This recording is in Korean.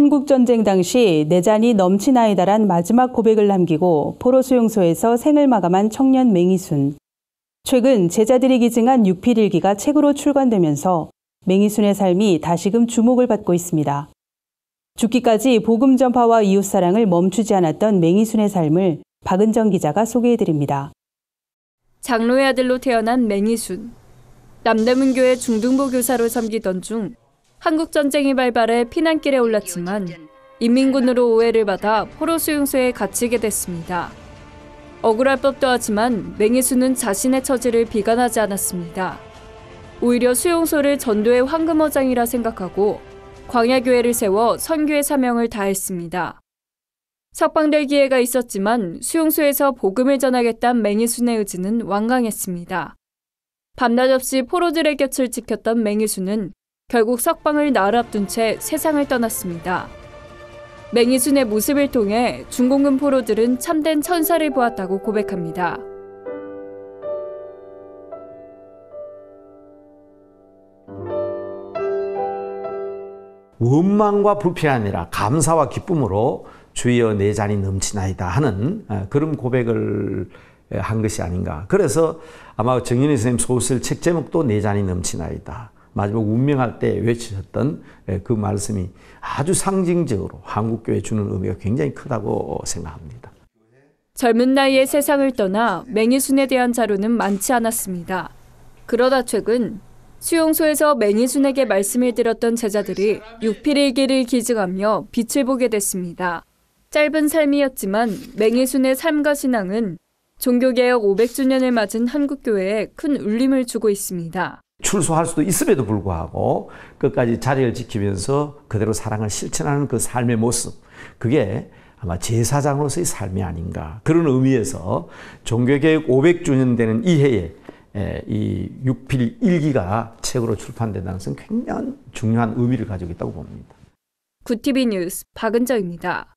한국전쟁 당시 내 잔이 넘치나이다란 마지막 고백을 남기고 포로 수용소에서 생을 마감한 청년 맹희순. 최근 제자들이 기증한 육필일기가 책으로 출간되면서 맹희순의 삶이 다시금 주목을 받고 있습니다. 죽기까지 복음 전파와 이웃사랑을 멈추지 않았던 맹희순의 삶을 박은정 기자가 소개해드립니다. 장로의 아들로 태어난 맹희순. 남대문교회 중등부 교사로 섬기던 중 한국 전쟁이 발발해 피난길에 올랐지만 인민군으로 오해를 받아 포로 수용소에 갇히게 됐습니다. 억울할 법도 하지만 맹희수는 자신의 처지를 비관하지 않았습니다. 오히려 수용소를 전도의 황금어장이라 생각하고 광야교회를 세워 선교의 사명을 다했습니다. 석방될 기회가 있었지만 수용소에서 복음을 전하겠다는 맹희순의 의지는 완강했습니다. 밤낮 없이 포로들의 곁을 지켰던 맹희순은 결국 석방을 날 앞둔 채 세상을 떠났습니다. 맹희순의 모습을 통해 중공군 포로들은 참된 천사를 보았다고 고백합니다. 원망과 불평이 아니라 감사와 기쁨으로 주여 내 잔이 넘치나이다 하는 어, 그런 고백을 한 것이 아닌가. 그래서 아마 정윤희 선생님 소설 책 제목도 내 잔이 넘치나이다. 마지막 운명할 때 외치셨던 그 말씀이 아주 상징적으로 한국교회 주는 의미가 굉장히 크다고 생각합니다. 젊은 나이에 세상을 떠나 맹희순에 대한 자료는 많지 않았습니다. 그러다 최근 수용소에서 맹희순에게 말씀을 들었던 제자들이 육필일기를 기증하며 빛을 보게 됐습니다. 짧은 삶이었지만 맹희순의 삶과 신앙은 종교개혁 500주년을 맞은 한국교회에 큰 울림을 주고 있습니다. 출소할 수도 있음에도 불구하고 끝까지 자리를 지키면서 그대로 사랑을 실천하는 그 삶의 모습. 그게 아마 제사장으로서의 삶이 아닌가. 그런 의미에서 종교개혁 500주년 되는 이 해에 이 육필 일기가 책으로 출판된다는 것은 굉장히 중요한 의미를 가지고 있다고 봅니다. 구티비 뉴스 박은정입니다.